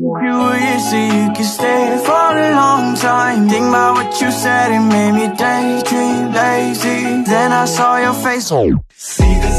You easy, you could stay for a long time Think about what you said, it made me daydream lazy Then I saw your face See this.